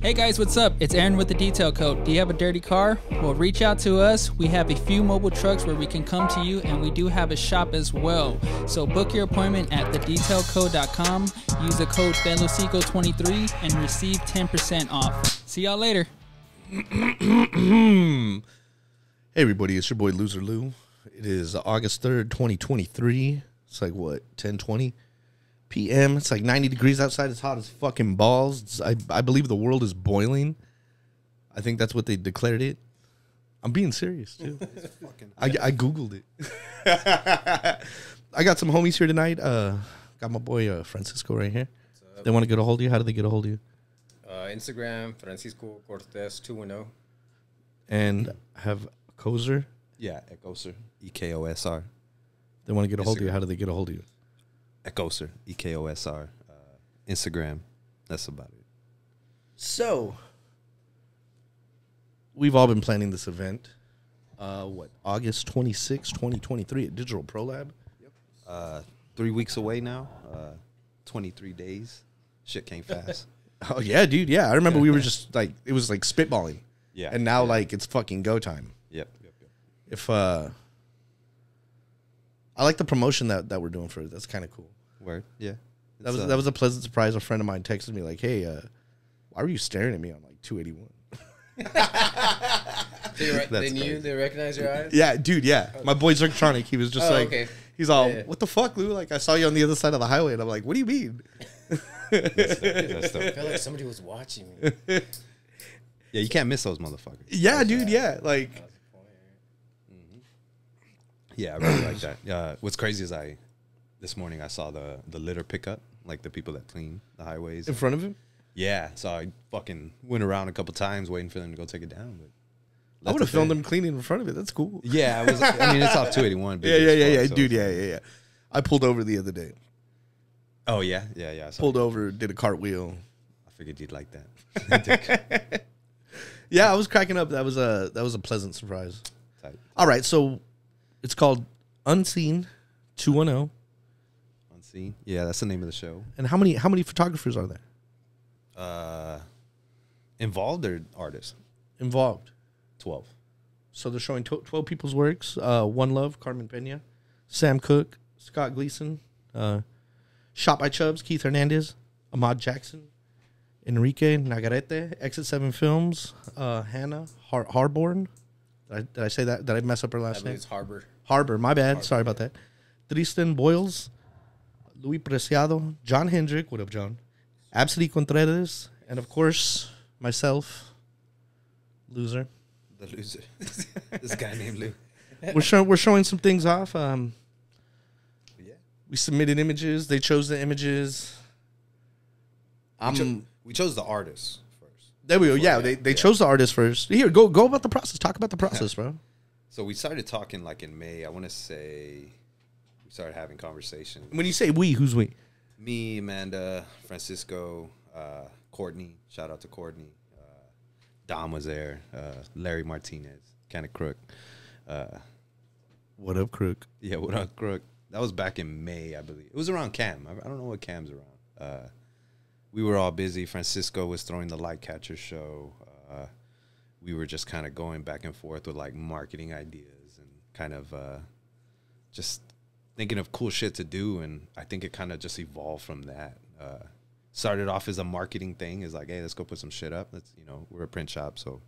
Hey guys, what's up? It's Aaron with the Detail Code. Do you have a dirty car? Well, reach out to us. We have a few mobile trucks where we can come to you, and we do have a shop as well. So book your appointment at thedetailcode.com. Use the code Telewsico23 and receive 10% off. See y'all later. Hey everybody, it's your boy Loser Lou. It is August 3rd, 2023. It's like what, 10:20 p.m. It's like 90 degrees outside. It's hot as fucking balls. It's- I I believe the world is boiling. I think that's what they declared it. I'm being serious too. I, I googled it. I got some homies here tonight. Uh, got my boy uh, Francisco right here. They want to get a hold of you. How do they get a hold of you? Uh, Instagram, Francisco Cortes 210. And I have Kozer. Yeah, Ecoser. E K O S R. They want to get a hold of you. How do they get a hold of you? Ecoser. E K O S R. Uh, Instagram. That's about it. So, we've all been planning this event. Uh, what, August 26, 2023 at Digital Pro Lab? Uh, three weeks away now. Uh, 23 days. Shit came fast. Oh, yeah, dude. Yeah. I remember we were just like, it was like spitballing. Yeah, And now, yeah. like, it's fucking go time. yep. yep, yep. If, uh, I like the promotion that, that we're doing for it. That's kind of cool. Word. Yeah. That was, uh, that was a pleasant surprise. A friend of mine texted me, like, hey, uh, why were you staring at me on like 281? They, re- they knew, they recognized your eyes? Yeah, dude. Yeah, my boy Zerktronic. He was just Oh, like, okay. he's all, Yeah, yeah. "What the fuck, Lou? Like, I saw you on the other side of the highway," and I'm like, "What do you mean?" That's I dope. felt like somebody was watching me. yeah, you can't miss those motherfuckers. Yeah, dude. Yeah, like, Yeah, I really like that. Uh, what's crazy is I, this morning I saw the the litter pickup, like the people that clean the highways. in front of him. Yeah, so I fucking went around a couple times waiting for them to go take it down. But I would have filmed them cleaning in front of it. That's cool. Yeah, I was. I mean, it's off two eighty one. Yeah, yeah, yeah, yeah, dude. Yeah, yeah, yeah. I pulled over the other day. Oh yeah, yeah, yeah. Pulled it. over, did a cartwheel. I figured you'd like that. Yeah, I was cracking up. That was a that was a pleasant surprise. Tight. All right, so it's called Unseen Two One Zero. Unseen. Yeah, that's the name of the show. And how many how many photographers are there Uh, involved or artists? involved? Twelve. So they're showing tw- 12 people's works. Uh, One Love, Carmen Pena, Sam Cook, Scott Gleason, uh, Shot by Chubbs, Keith Hernandez, Ahmad Jackson, Enrique Nagarete, Exit 7 Films, uh, Hannah Har- Harborn. Did I, did I say that? Did I mess up her last name? it's Harbor. Harbor, my bad. Sorry about that. Tristan Boyles, Luis Preciado, John Hendrick. What up, John? Absolutely Contreras, and of course, myself, loser. The loser. this guy named Lou. we're showing we're showing some things off. Um, Yeah. we submitted images. They chose the images. We, cho- Um, we chose the artist first. there we go. Yeah, yeah, they, they yeah. chose the artist first. Here, go go about the process. Talk about the process, bro. So we started talking like in May. I want to say we started having conversations. When you say we, who's we? Me, Amanda, Francisco, uh, Courtney. Shout out to Courtney. Uh, Dom was there. Uh, Larry Martinez, kind of crook. Uh, What up, crook? yeah, what up, crook? That was back in May, I believe. It was around Cam. I, I don't know what Cam's around. Uh, we were all busy. Francisco was throwing the light catcher show. Uh, we were just kind of going back and forth with like marketing ideas and kind of uh, just thinking of cool shit to do. And I think it kind of just evolved from that. Uh, started off as a marketing thing, is like, hey, let's go put some shit up. Let's, you know, we're a print shop, so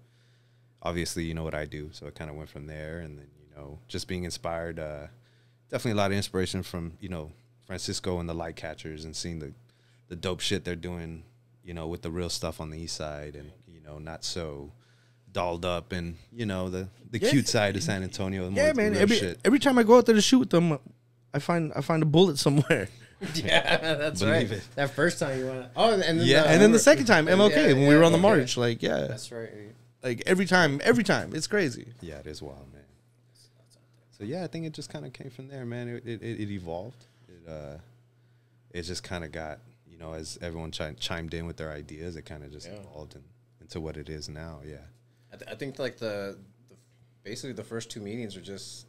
obviously you know what I do. So it kind of went from there, and then you know, just being inspired. Uh, definitely a lot of inspiration from you know Francisco and the light catchers and seeing the the dope shit they're doing, you know, with the real stuff on the east side, and you know, not so dolled up, and you know, the the Yeah. cute side of San Antonio. the Yeah, more man. Every shit. every time I go out there to shoot with them, I find I find a bullet somewhere. Yeah, that's Believe right. it. That first time you went. Oh, and then Yeah, the, and then the second time, MLK, Yeah, when we were on the okay. march, like yeah, That's right. like every time, every time, it's crazy. Yeah, it is wild, man. So yeah, I think it just kind of came from there, man. It it, it, it evolved. It uh, it just kind of got you know as everyone chi- chimed in with their ideas, it kind of just Yeah. evolved in, into what it is now. Yeah. I, th- I think like the, the basically the first two meetings are just.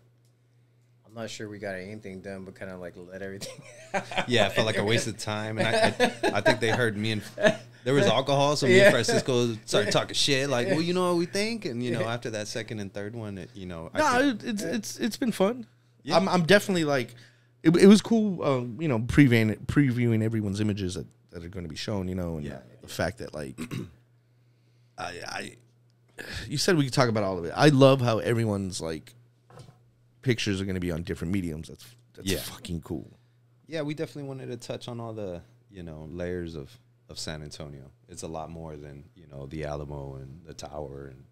I'm not sure we got anything done, but kind of like let everything. Yeah, it felt like a waste of time, and I, I, I think they heard me and there was alcohol, so me Yeah. and Francisco started talking shit. Like, well, you know what we think, and you know, after that second and third one, it, you know, I No, think- it, it's it's it's been fun. Yeah. I'm I'm definitely like, it, it was cool. Um, you know, previewing previewing everyone's images that, that are going to be shown. You know, and Yeah. the fact that like, I I, you said we could talk about all of it. I love how everyone's like, pictures are going to be on different mediums. That's that's Yeah. fucking cool. yeah, we definitely wanted to touch on all the you know layers of of San Antonio. It's a lot more than you know the Alamo and the Tower and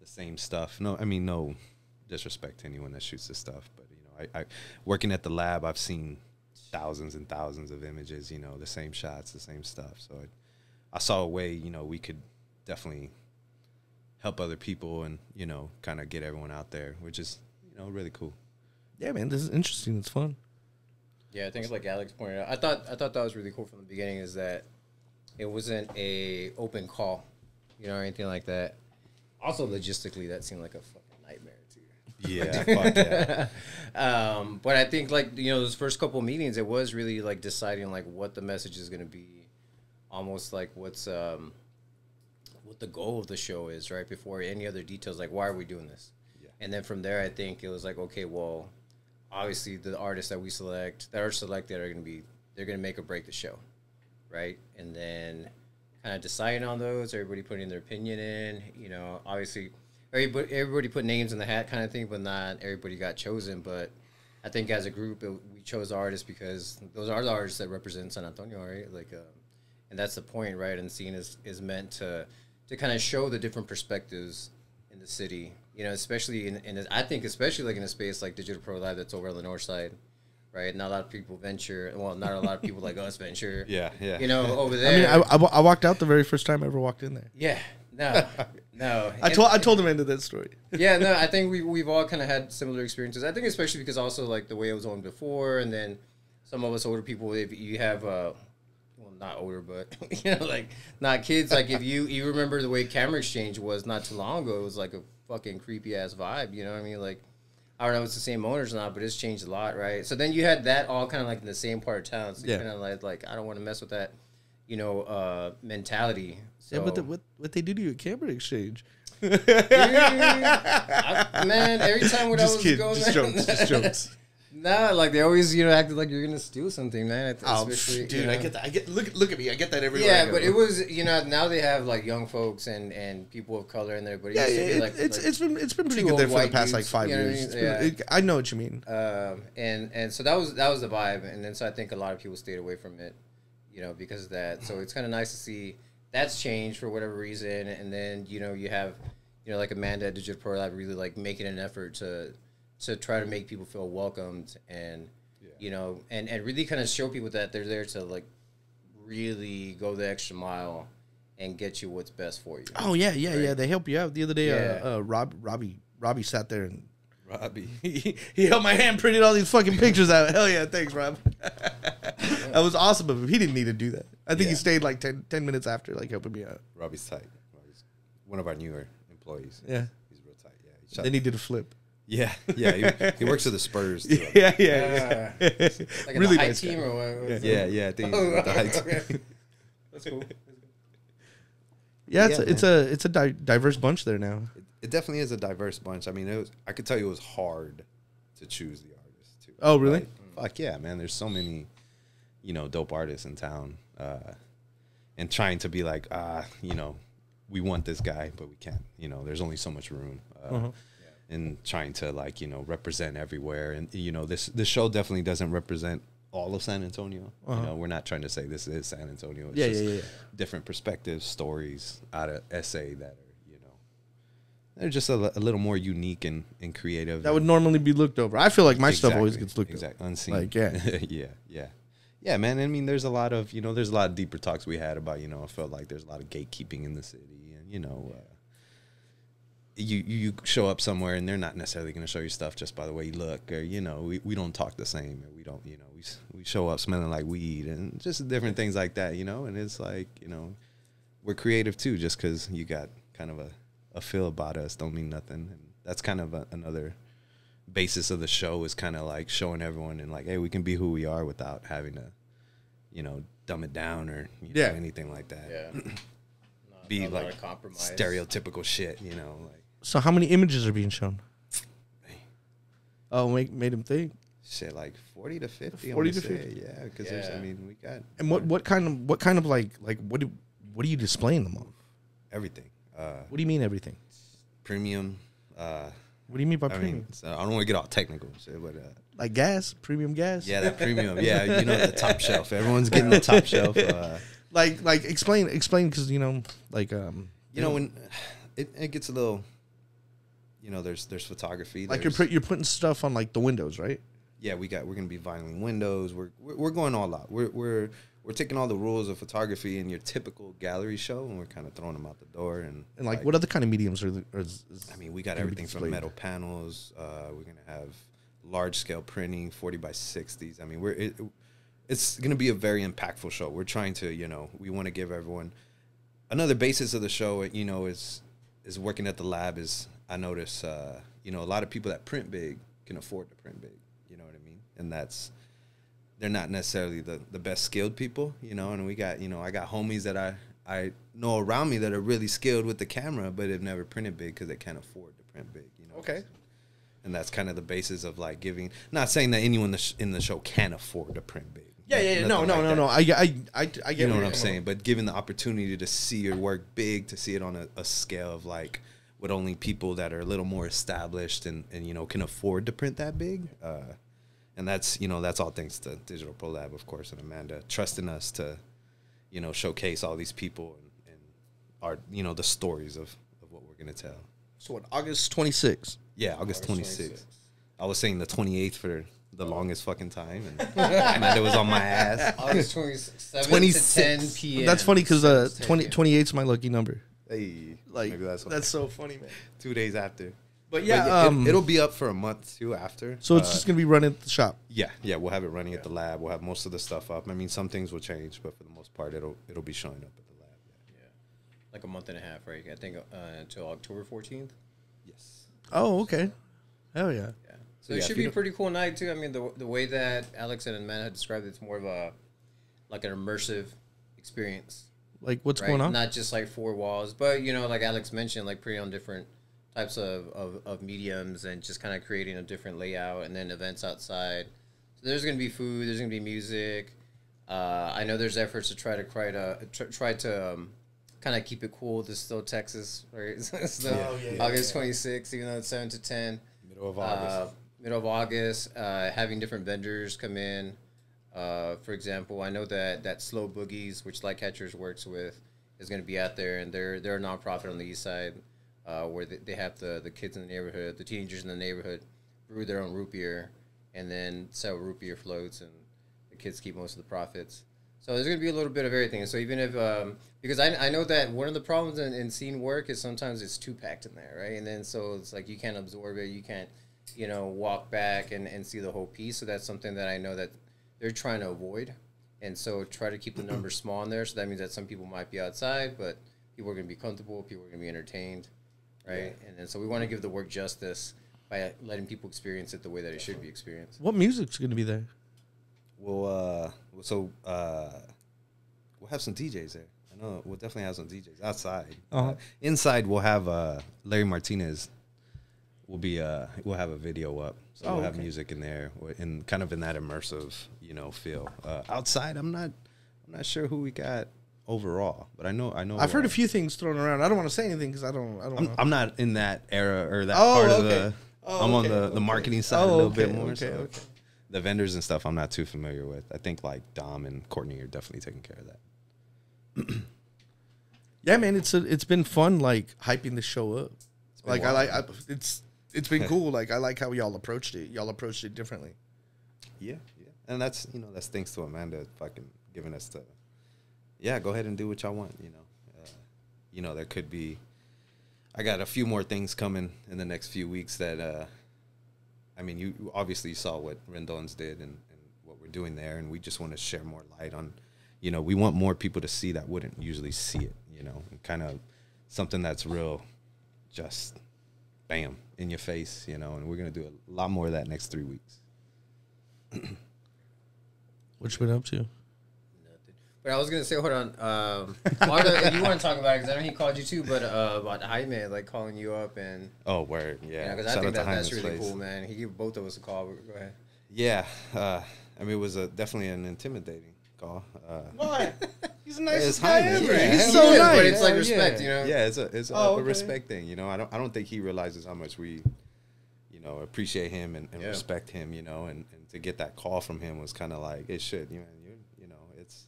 the same stuff. No, I mean no disrespect to anyone that shoots this stuff, but you know, I, I working at the lab, I've seen thousands and thousands of images. You know, the same shots, the same stuff. So I, I saw a way, you know, we could definitely help other people and you know, kind of get everyone out there, which is you know really cool. Yeah, man, this is interesting. It's fun. Yeah, I think it's like Alex pointed out. I thought I thought that was really cool from the beginning. Is that it wasn't a open call, you know, or anything like that. Also, logistically, that seemed like a fucking nightmare too. Yeah, fuck yeah. um, but I think like you know those first couple meetings, it was really like deciding like what the message is going to be, almost like what's um, what the goal of the show is, right? Before any other details, like why are we doing this? And then from there, I think it was like, okay, well, obviously the artists that we select, that are selected, are going to be they're going to make or break the show, right? And then kind of deciding on those, everybody putting their opinion in, you know, obviously everybody everybody put names in the hat kind of thing, but not everybody got chosen. But I think as a group, it, we chose artists because those are the artists that represent San Antonio, right? Like, um, and that's the point, right? Unseen is is meant to to kind of show the different perspectives in the city, you know, especially in, in I think especially like in a space like Digital Pro Lab that's over on the north side, right? Not a lot of people venture. Well, not a lot of people like us venture. Yeah, yeah. You know, over there. I there. mean, I, I, I walked out the very first time I ever walked in there. yeah. No. No. I And- told I told him end of that story. yeah, no, I think we we've all kind of had similar experiences. I think especially because also like the way it was on before, and then some of us older people, if you have uh, well, not older, but you know, like not kids. Like if you you remember the way Camera Exchange was not too long ago, it was like a fucking creepy ass vibe. You know what I mean? Like I don't know if it's the same owners or not, but it's changed a lot, right? So then you had that all kind of like in the same part of town. So Yeah. kind of like like I don't want to mess with that, you know, uh, mentality. So, Yeah, but the, what what they do to you at Camera Exchange? I- man, every time when I Just was kidding, going just there- jokes, just jokes. Nah, like they always, you know, acted like you're gonna steal something, man. Oh, Especially, dude, you I know. get that. I get look look at me. I get that everywhere. Yeah, but it was, you know, now they have like young folks and and people of color in there. But it Yeah, used yeah to be it, like, it's like, it's been it's been pretty good there for the past like five you know what I years. mean? Been- it- I know what you mean. um, and and so that was that was the vibe, and then so I think a lot of people stayed away from it, you know, because of that. So it's kind of nice to see that's changed for whatever reason, and then you know you have, you know, like Amanda at Digital Pro Lab really like making an effort to to try to make people feel welcomed and you know and and really kind of show people that they're there to like really go the extra mile and get you what's best for you. Oh yeah, yeah, yeah. They help you out. The other day, Yeah. uh, uh, Rob, Robbie, Robbie sat there and Robbie. he, he held my hand, printed all these fucking pictures out. Hell yeah, thanks, Rob. that was awesome of him. He didn't need to do that. I think he stayed like 10, 10 minutes after, like helping me out. Robbie's tight. Robbie's one of our newer employees. Yeah. He's real tight. Yeah. He Then he did a flip. Yeah. Yeah. He, he works for the Spurs. Too. Yeah, yeah, yeah. Like really a high nice team guy. or what? what's Yeah. Yeah. I think he's with the high okay. team. That's cool. Yeah, it's Yeah, a, it's a it's a di- diverse bunch there now. It, it definitely is a diverse bunch. I mean, it was. I could tell you it was hard to choose the artists too. Oh, really? Like, fuck yeah, man. There's so many, you know, dope artists in town, uh, and trying to be like, ah, you know, we want this guy, but we can't. You know, there's only so much room. Uh, Uh-huh. And trying to like you know represent everywhere, and you know this this show definitely doesn't represent all of San Antonio. You know, we're not trying to say this is San Antonio. It's Uh-huh. Yeah, just yeah, yeah, different perspectives, stories out of SA that are you know they're just a, a little more unique and, and creative. That would normally be looked over. I feel like my stuff always gets looked exact, over. unseen. Like, yeah. yeah, yeah, yeah, man. I mean, there's a lot of you know, there's a lot of deeper talks we had about you know, I felt like there's a lot of gatekeeping in the city, and you know, uh, you you show up somewhere and they're not necessarily going to show you stuff just by the way you look, or you know, we, we don't talk the same, or we don't, you know, we we show up smelling like weed and just different things like that, you know, and it's like you know, we're creative too, just because you got kind of a a feel about us don't mean nothing, and that's kind of a, another basis of the show is kind of like showing everyone and like, hey, we can be who we are without having to, you know, dumb it down or you know, Yeah. anything like that. Yeah. Not, Be not a lot like compromise. stereotypical shit, you know, like So how many images are being shown? Oh, make, made him think. shit like 40 to 50 40 40 to to 50. 50 yeah because there's i mean we got And what, what kind of what kind of like like what do what are you displaying them on? everything uh What do you mean everything? premium uh What do you mean by i premium? mean so i don't want to get all technical and shit but uh like gas, premium gas. yeah that premium yeah you know the top shelf everyone's getting the top shelf uh Like like explain explain because you know like um you know when it, it gets a little you know there's there's photography like you're put, you're putting stuff on like the windows, right? yeah, we got we're gonna be vinyling windows. We're we're, we're going all out. We're we're we're taking all the rules of photography in your typical gallery show, and we're kind of throwing them out the door. And And like, what other kind of mediums are? The, are is I mean, we got everything from metal panels. Uh, we're gonna have large scale printing, forty by sixties. I mean, we're it, it's gonna be a very impactful show. We're trying to, you know, we want to give everyone another basis of the show. You know, is is working at the lab. Is I notice, uh, you know, a lot of people that print big can afford to print big. You know what I mean? And that's they're not necessarily the, the best skilled people, you know, and we got, you know, I got homies that I, I know around me that are really skilled with the camera, but have never printed big because they can't afford to print big, you know. Okay. And that's kind of the basis of like giving, not saying that anyone in the sh- in the show can afford to print big. yeah yeah, yeah no no like no that. no I I I, I get You know where what I'm saying? But given the opportunity to see your work big, to see it on a, a scale of like with only people that are a little more established and, and you know can afford to print that big, uh, and that's you know that's all thanks to Digital Pro Lab, of course, and Amanda trusting us to, you know, showcase all these people and, and our you know the stories of, of what we're gonna tell. So what? August 26th. Yeah, August August 26th. 26th. I was saying the 28th for the longest fucking time, and Amanda was on my ass. August 27th 26. to 10 p.m. That's funny because uh, 7 to 10 20, 28 is my lucky number. Hey, Like maybe that's, that's, so funny, man. two days after. But But yeah, it- um, it'll be up for a month too after. so it's Uh, just gonna be running at the shop. yeah, yeah. We'll have it running at the lab. We'll have most of the stuff up. I mean, some things will change, but for the most part, it'll it'll be showing up at the lab. Yeah. Like a month and a half, right? I think uh, until October 14th. Yes. Oh, okay. Hell yeah. Yeah. So Yeah, it should be a pretty cool night too. I mean, the the way that Alex and Amanda had described it, it's more of a like an immersive experience. Like what's right? going on? Not just like four walls, but you know, like Alex mentioned, like pretty on different types of, of, of mediums and just kind of creating a different layout and then events outside. So there's gonna be food, there's gonna be music. Uh, I know there's efforts to try to try to tr- try to um, kind of keep it cool. This is still Texas, right? so Oh, yeah, yeah, August 26th, even though it's seven to ten Middle of uh, August. middle of August, uh, having different vendors come in. Uh, for example, I know that that Slow Boogies, which Light Catchers works with, is going to be out there, and they're they're a nonprofit on the east side, uh, where they, they have the the kids in the neighborhood, the teenagers in the neighborhood, brew their own root beer, and then sell root beer floats, and the kids keep most of the profits. So there's going to be a little bit of everything. So even if, um, because I, I know that one of the problems in, in scene work is sometimes it's too packed in there, right? And then so it's like you can't absorb it, you can't, you know, walk back and, and see the whole piece. So that's something that I know that they're trying to avoid. And so try to keep the numbers small in there. So that means that some people might be outside, but people are going to be comfortable, people are going to be entertained, right? And then so we want to give the work justice by letting people experience it the way that it should be experienced. What music's gonna be there? We'll uh, so uh, we'll have some DJs there. I know we'll definitely have some DJs outside. Uh-huh. Uh, inside, we'll have uh, Larry Martinez. Will be uh, we'll have a video up, so Oh, we'll have okay. music in there, in kind of in that immersive, you know, feel. Uh, outside, I'm not, I'm not sure who we got overall, but I know, I know. I've heard a few things thrown around. I don't want to say anything because I don't. I don't. I'm, know. I'm not in that era or that Oh, part of the. Oh, I'm on the, okay. the marketing side Oh, a little bit more. okay, so okay. The vendors and stuff I'm not too familiar with. I think like Dom and Courtney are definitely taking care of that. Yeah, man, it's a, it's been fun like hyping the show up. Like I like I, it's it's been cool. Like I like how y'all approached it. Y'all approached it differently. Yeah, yeah. And that's you know that's thanks to Amanda fucking giving us the. Yeah, go ahead and do what y'all want. You know, uh, you know there could be. I got a few more things coming in the next few weeks that. uh I mean, you obviously saw what Rendon's did and, and what we're doing there, and we just want to share more light on. You know, we want more people to see that wouldn't usually see it. You know, and kind of something that's real, just bam in your face. You know, and we're gonna do a lot more of that next three weeks. What you been up to? Nothing. But I was gonna say, hold on. Um, Marta, if you want to talk about it, because I know he called you too, but uh, about Jaime like calling you up and Oh, word. Yeah. yeah, because I think that, that's Jaime's really place. cool, man. He gave both of us a call. But Go ahead. Yeah. Uh, I mean, it was a, definitely an intimidating call. Uh, Why? He's the it's nicest guy Jaime. ever. Yeah, He's so yeah, nice. but it's like oh, respect, yeah. you know? Yeah, it's a it's a, Oh, a respect thing. You know, I don't I don't think he realizes how much we, you know, appreciate him and, and Yeah. respect him. You know, and, and to get that call from him was kind of like it should. You know, you, you know, it's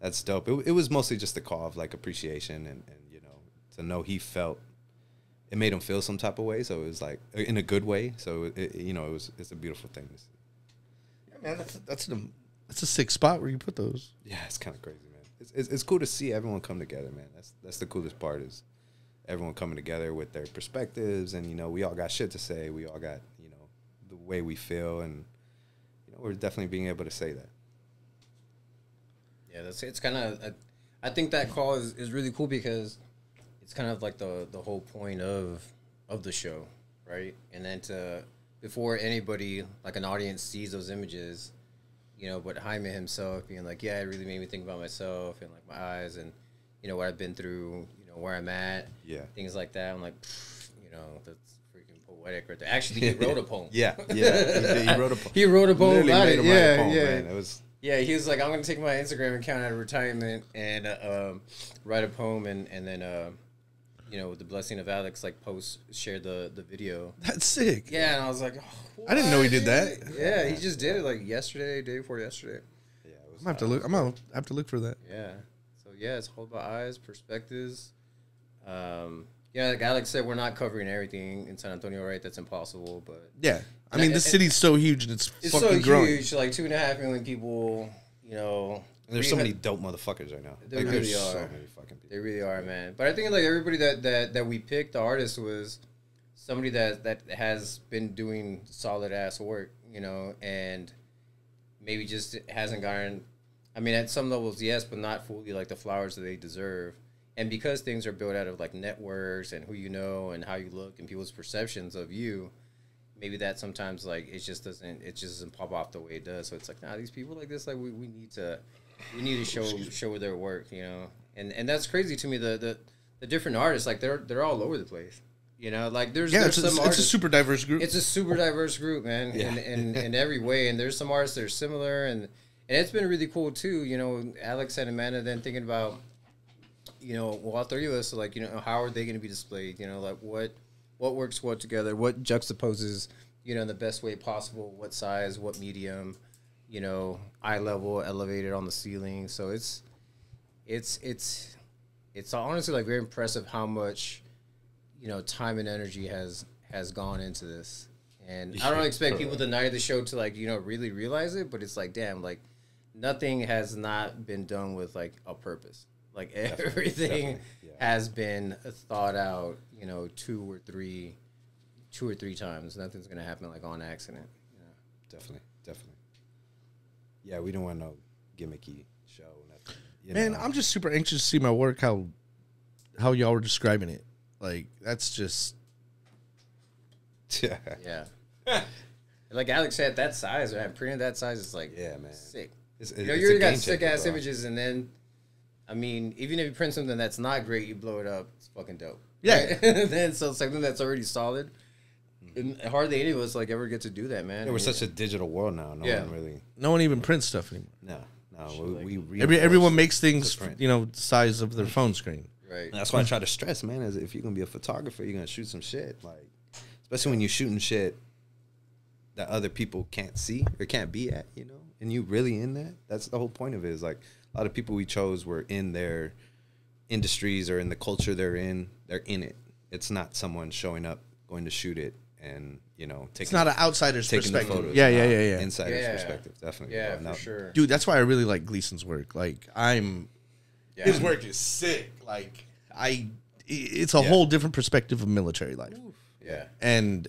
that's dope. It, it was mostly just a call of like appreciation and and you know to know he felt. It made him feel some type of way, so it was like in a good way. So it, you know, it was it's a beautiful thing. Yeah, man, that's that's the that's a sick spot where you put those. Yeah, it's kind of crazy, man. It's, it's it's cool to see everyone come together, man. That's that's the coolest part is everyone coming together with their perspectives, and you know, we all got shit to say. We all got you know the way we feel, and you know, we're definitely being able to say that. Yeah, that's it's kind of. I think that call is, is really cool because it's kind of like the the whole point of of the show, right? And then to before anybody like an audience sees those images, you know, but Jaime himself being like, yeah, it really made me think about myself and like my eyes and you know what I've been through, you know where I'm at, Yeah. things like that. I'm like, you know, that's freaking poetic right there. Actually, he wrote a poem. Yeah, yeah. He, he wrote a poem. He wrote a poem Literally about it. him write a Yeah, poem, yeah. man. It was Yeah, he was like, I'm gonna take my Instagram account out of retirement and uh, um, write a poem, and and then uh, you know, with the blessing of Alex, like post share the the video. That's sick. Yeah, and I was like, oh, I didn't know he did that. Yeah, he just did it like yesterday, day before yesterday. yeah. It was I'm gonna have to look. I'm gonna have to look for that. Yeah. So yeah, it's hold by eyes, perspectives. Um, yeah, like Alex said, we're not covering everything in San Antonio, right? That's impossible, but Yeah, I mean I- the city's so huge and it's, it's fucking so growing. huge. Like two and a half million people. You know, And there's so many dope motherfuckers right now. There like, really there's so are. many fucking people. They really are, man. But I think like everybody that that that we picked, the artist was somebody that that has been doing solid ass work, you know, and maybe just hasn't gotten. I mean, at some levels, yes, but not fully like the flowers that they deserve. And because things are built out of like networks and who you know and how you look and people's perceptions of you, maybe that sometimes like it just doesn't it just doesn't pop off the way it does. So it's like, nah, these people like this, like we, we need to we need to show show their work, you know. And and that's crazy to me. The the, the different artists, like they're they're all over the place. You know, like there's Yeah, there's it's, a, some it's a super diverse group. It's a super diverse group, man, in, in, in every way. And there's some artists that are similar, and and it's been really cool too. You know, Alex and Amanda then thinking about, you know, well, all three of us, like, you know, how are they going to be displayed? You know, like what what works what together? What juxtaposes, you know, in the best way possible? What size? What medium? You know, eye level, elevated on the ceiling. So it's it's it's it's honestly like very impressive how much you know time and energy has has gone into this and i don't expect people the night of the show to like you know really realize it but it's like damn like nothing has not been done with like a purpose like everything definitely, yeah. has been thought out you know two or three two or three times nothing's gonna happen like on accident know? Definitely, definitely. Yeah, we don't want no gimmicky show. Nothing. you Man, know. I'm just super anxious to see my work. How how y'all were describing it. Like that's just yeah, yeah like alex said that size right printing that size is like yeah, man. sick It's, You know, you already got sick ass images, and then, I mean, even if you print something that's not great, you blow it up. It's fucking dope. Yeah. Right? then so something that's already solid, and hardly any of us like ever get to do that, man. Yeah, we're such a digital world now. No Yeah. one really. no one even prints stuff anymore. No, no. Should, We, like- we Every everyone makes things you know size of their mm-hmm. phone screen. right. And that's why I try to stress, man. Is if you're gonna be a photographer, you're gonna shoot some shit, like especially when you're shooting shit that other people can't see or can't be at, you know. And you really in that. That's the whole point of it. Is like a lot of people we chose were in their industries or in the culture they're in. They're in it. It's not someone showing up, going to shoot it, and you know taking It's not an outsider's taking the perspective. photos. Yeah, yeah, yeah, yeah. Insider's Yeah. perspective, definitely. Yeah, bro. for Now- sure. Dude, that's why I really like Gleason's work. Like I'm Yeah. his work is sick. Like I it's a Yeah. whole different perspective of military life. Yeah. and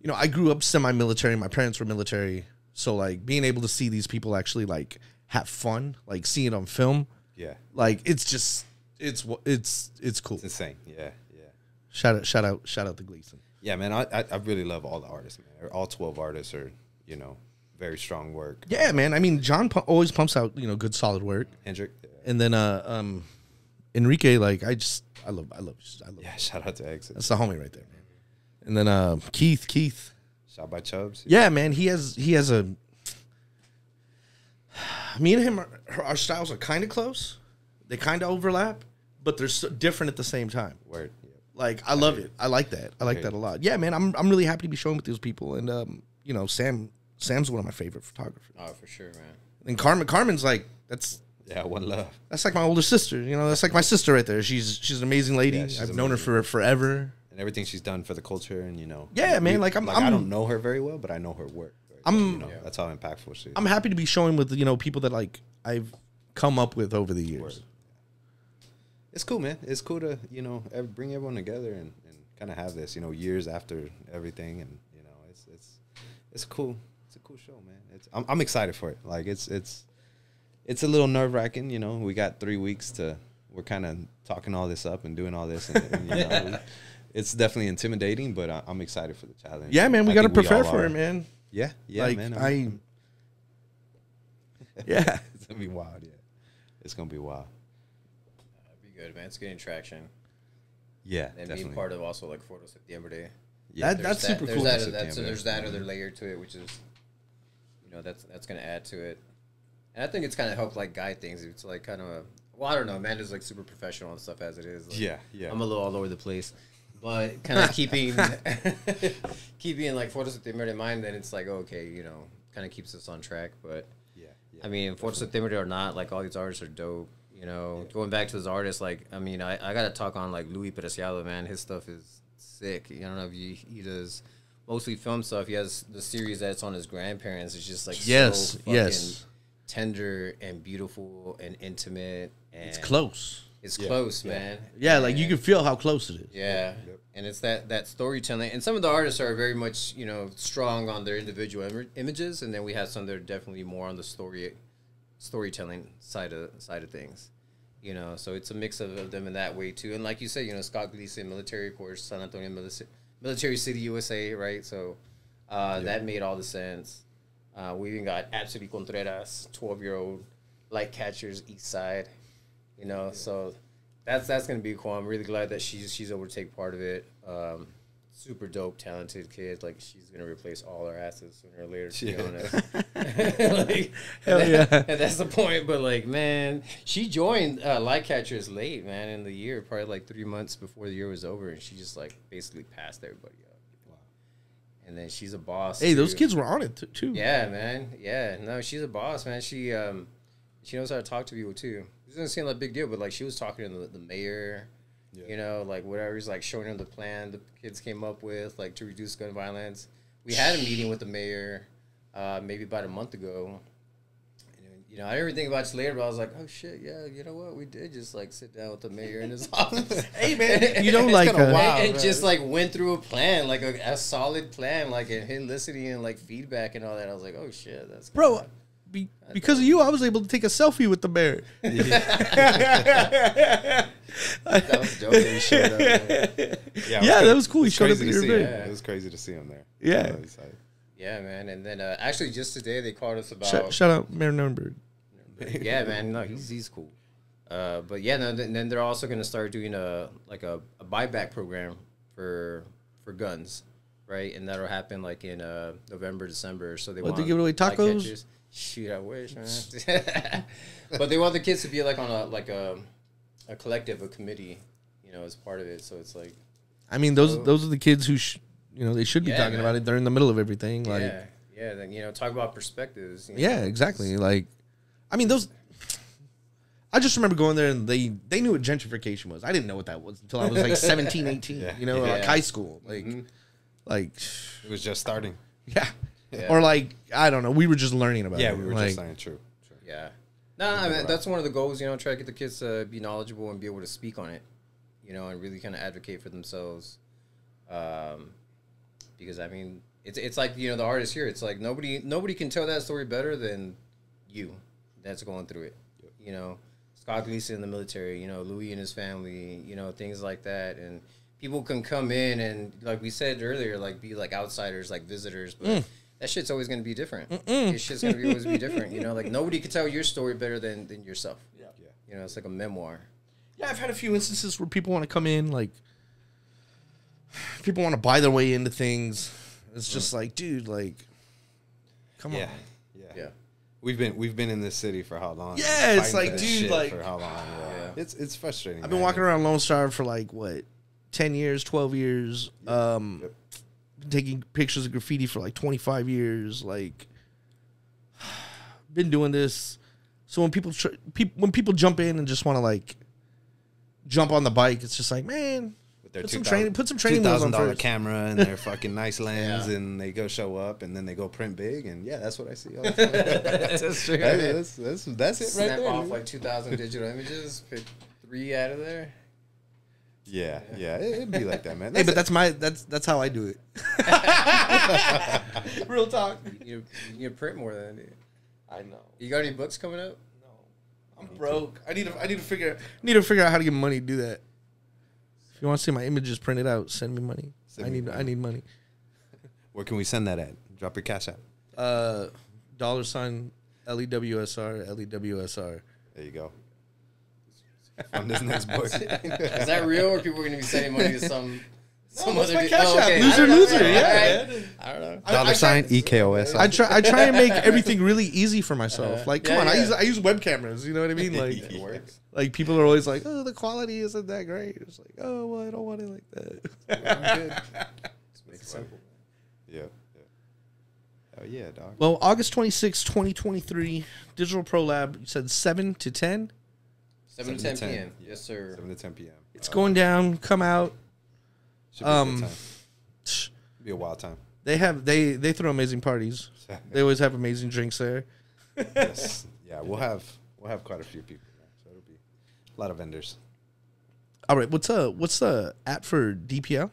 you know i grew up semi-military my parents were military so like being able to see these people actually like have fun like see it on film Yeah, like it's just it's wha- it's it's cool it's insane. Yeah, yeah. shout out shout out shout out to gleason Yeah, man, I, I I really love all the artists, man. All twelve artists are, you know, very strong work. Yeah, man. I mean, John pu- always pumps out you know good solid work, Hendrick. and then uh um Enrique like I just I love I love I love Yeah, shout out to Exit. that's the homie right there, man. And then uh Keith Keith Shot by Chubbs. Yeah, man, he has he has a. Me and him, are, our styles are kind of close. They kind of overlap, but they're so different at the same time. Word. Yeah. Like I love it. I like that. I like that a lot. Yeah, man, I'm I'm really happy to be showing with those people, and um, you know, Sam Sam's one of my favorite photographers. Oh, for sure, man. And Carmen Carmen's like that's Yeah, one love. that's like my older sister. You know, that's like my sister right there. She's she's an amazing lady. Yeah, I've known her for forever. And everything she's done for the culture, and you know. Yeah, man, like, I'm- I I'm- don't know her very well, but I know her work. very I'm- you know, that's how impactful she is. I'm happy to be showing with you know people that like I've come up with over the years. It's cool, man. It's cool to you know bring everyone together and, and kind of have this, you know, years after everything, and you know, it's it's it's cool. It's a cool show, man. It's I'm, I'm excited for it. Like it's it's it's a little nerve wracking. You know, we got three weeks to. We're kind of talking all this up and doing all this, and, and, you know, we- it's definitely intimidating, but I, I'm excited for the challenge. Yeah, man, we got to prepare for are. it, man. Yeah, yeah, like man. I, yeah, it's gonna be wild. Yeah, it's gonna be wild. That'd be good, man. It's getting traction. Yeah, And definitely. being part of also like FotoSeptiembre Day. yeah, That- that's that, super there's cool. That, September. that's, there's that other layer to it, which is, you know, that's that's gonna add to it. And I think it's kind of helped like guide things. It's like kind of, a, well, I don't know. Amanda's like super professional and stuff as it is. Like, Yeah, yeah. I'm a little all over the place, but kind of keeping keeping like FotoSeptiembre in mind. Then it's like okay, you know, kind of keeps us on track. But yeah, yeah. I mean, FotoSeptiembre or not, like all these artists are dope. You know, going back to his artists, like I mean, I, I gotta talk on like Louis Preciado, man. His stuff is sick. I don't know if he, he does mostly film stuff. He has the series that's on his grandparents. It's just like Yes, so fucking yes. tender and beautiful and intimate. And it's close. It's Yeah, close, yeah. man. Yeah, like you can feel how close it is. yeah, Yep. and it's that that storytelling. And some of the artists are very much you know strong on their individual Im- images, and then we have some that are definitely more on the story storytelling side of side of things. You know, so it's a mix of, of them in that way too. And like you said, you know, Scott Gleason, military, of course, San Antonio military, military city, USA, right? So uh, that made all the sense. Uh, we even got Absolutely Contreras, twelve year old light catchers, East Side. You know, so that's that's gonna be cool. I'm really glad that she's she's able to take part of it. Um, super dope, talented kid. Like she's gonna replace all our asses sooner or later. To be honest, like, Hell and yeah. and that's the point. But like, man, she joined uh, Light Catchers late, man, in the year, probably like three months before the year was over, and she just like basically passed everybody up. And then she's a boss. Hey, those kids were on it t- too. Yeah, man. Yeah, no, she's a boss, man. She um, she knows how to talk to people too. It doesn't seem like a big deal, but like she was talking to the, the mayor, you know, like whatever. He's like showing him the plan the kids came up with, like to reduce gun violence. We had a meeting with the mayor, uh, maybe about a month ago. And, You know, I didn't even think about this later, but I was like, "Oh shit, yeah, you know what? We did just like sit down with the mayor in his office. Hey, man, you know, It's like, kinda uh, wild, and man. just like went through a plan, like a, a solid plan, like and him listening and like feedback and all that. I was like, "Oh shit, that's Bro, kinda- be, because of you, I was able to take a selfie with the bear. That was dope that he showed up. man. Yeah, Yeah, that was cool. He showed up crazy at your see him. event. It was crazy to see him there. Yeah. Yeah, man. And then uh, actually, just today they called us about. Shout, shout out Mayor Nirenberg. yeah, man. No, he's he's cool. Uh, but yeah, no, then, then they're also gonna start doing a like a, a buyback program for for guns, right? And that'll happen like in uh, November, December. So they What, want they give away light tacos? catchers. Shoot, I wish, man. but they want the kids to be like on a like a a collective, a committee, you know, as part of it. So it's like I mean, those So- those are the kids who, sh- you know, they should be Yeah, talking man. about it. They're in the middle of everything. Like, yeah, yeah. Then you know, talk about perspectives. you Yeah, know. exactly. Like, I mean, those. I just remember going there and they they knew what gentrification was. I didn't know what that was until I was like 17, 18, Yeah. you know, like high school. Like, mm-hmm. like, it was just starting. yeah. Yeah. Or like, I don't know. We were just learning about Yeah, it. we were like, just starting. True. true. Yeah. No, I mean, that's one of the goals, you know, try to get the kids to be knowledgeable and be able to speak on it, you know, and really kind of advocate for themselves. Um, because I mean, it's it's like you know the artist here. It's like nobody nobody can tell that story better than you. That's going through it. You know, Scott Gleason in the military. You know, Louis and his family. You know, things like that, and people can come in and like we said earlier, like be like outsiders, like visitors, but. That shit's always gonna be different. This shit's gonna be, always be different. You know, like nobody could tell your story better than than yourself. Yeah. Yeah. You know, it's like a memoir. Yeah, I've had a few instances where people want to come in, like people want to buy their way into things. It's just like, dude, like, come Yeah. on. Yeah. Yeah. We've been we've been in this city for how long? Yeah, it's like, dude, like- for how long? Yeah. Yeah. It's it's frustrating. I've been man. walking around Lone Star for like what, ten years, twelve years. Um, Yep. Been taking pictures of graffiti for like twenty five years. Like, been doing this. So when people tr- peop- when people jump in and just want to like jump on the bike, it's just like, man, with their put some 2000 training, put some training wheels on $2,000 first. camera and their fucking nice lens, Yeah. and they go show up, and then they go print big, and yeah, that's what I see. All the time. That's true. that's, that's, that's, that's it right Snap there. off dude. like two thousand digital images, pick three out of there. Yeah, yeah, it, it'd be like that, man. Hey, but that's my that's that's how I do it. Real talk. You you need to print more than that. I know. You got any books coming up? No, I'm broke. I need to I need to figure need to figure out how to get money to do that. If you want to see my images printed out, send me money. Send I me need money. I need money. Where can we send that at? Drop your cash app. Uh, dollar sign L E W S R L E W S R. There you go. On this next book. Is that real, or people are gonna be sending money to some some that's other? my dude? Cash Oh, okay. Loser, I don't know. loser, All yeah. I don't know. Dollar I sign try- E K O S. I try I try and make everything really easy for myself. Uh, Like, come yeah, on, I use I use web cameras. You know what I mean? Like, It works. like people are always like, oh, the quality isn't that great. It's like, oh, well, I don't want it like that. I'm. Just make it simple. Yeah. yeah. Oh yeah, dog. Well, August 26, 2023, Digital Pro Lab, you said 7 to 10. Seven to ten p.m. Yes, sir. Seven to ten p.m. It's going down. Come out. Should be a Um, good time. Be a wild time. They have they they throw amazing parties. They always have amazing drinks there. yes. Yeah, we'll have we'll have quite a few people. There, so it'll be a lot of vendors. All right, what's uh what's the app for DPL?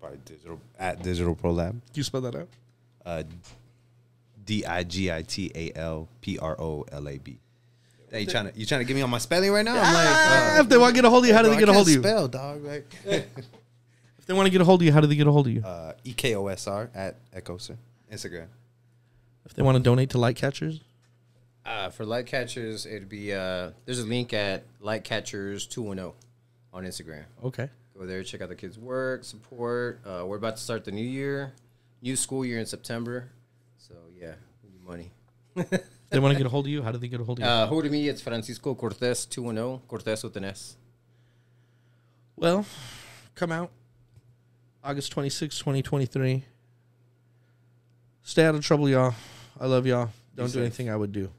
Probably digital at Digital Pro Lab. Can you spell that out? Uh, D I G I T A L P R O L A B. Hey, you trying to you trying to get me on my spelling right now? I'm like, uh, if they want to get a hold of you, how do bro, they get a hold of you? Spell, dog. Like, If they want to get a hold of you, how do they get a hold of you? uh, E K O S R at Echoser Instagram. If they want to donate to Light Catchers, Uh, for light catchers, it'd be uh, there's a link at light catchers two one zero on Instagram. okay. Go there, check out the kids' work, support. Uh, we're about to start the new year, new school year in September. So yeah, we need money. If they want to get a hold of you, how do they get a hold of you? Uh, hold of me, it's Francisco Cortes two one zero Cortes with an S. well, come out August 26, 2023. Stay out of trouble, y'all. I love y'all. Don't do safe. anything I would do.